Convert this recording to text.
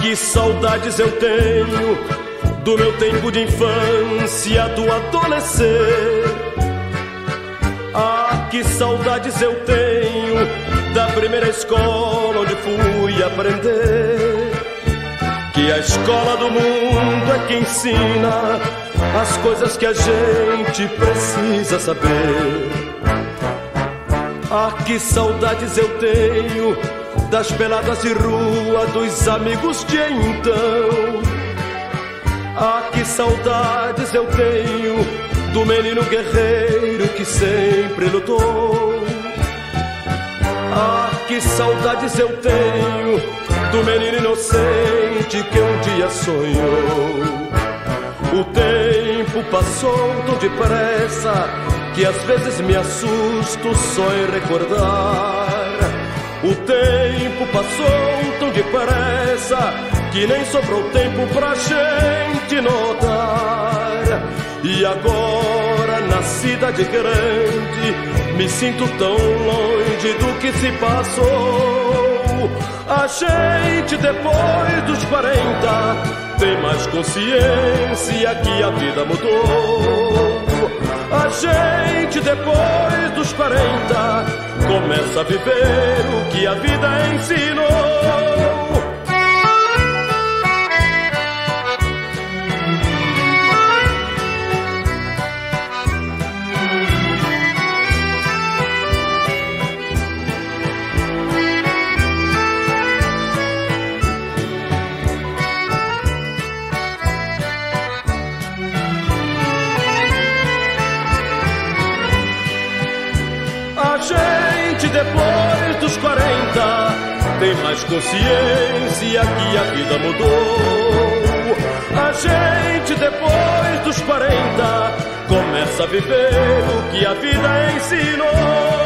que saudades eu tenho do meu tempo de infância, do adolescer. Ah, que saudades eu tenho da primeira escola onde fui aprender. Que a escola do mundo é que ensina as coisas que a gente precisa saber. Ah, que saudades eu tenho das peladas de rua dos amigos de então. Ah, que saudades eu tenho do menino guerreiro que sempre lutou. Ah, que saudades eu tenho do menino inocente que um dia sonhou. O tempo passou tão depressa que às vezes me assusto só em recordar. O tempo passou tão depressa que nem sobrou tempo pra gente notar. E agora na cidade grande me sinto tão longe do que se passou. A gente depois dos 40 tem mais consciência que a vida mudou. A gente depois dos 40 começa a viver o que a vida ensinou. Tem mais consciência que a vida mudou. A gente depois dos 40 começa a viver o que a vida ensinou.